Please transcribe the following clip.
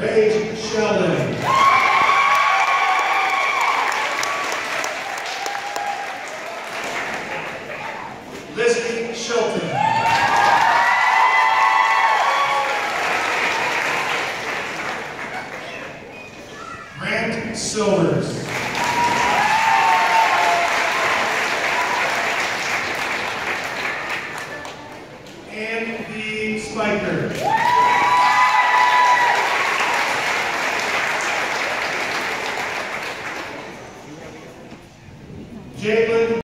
Paige Sheldon. Lizzie Shelton. Grant Silvers. And the Spiker. Jacob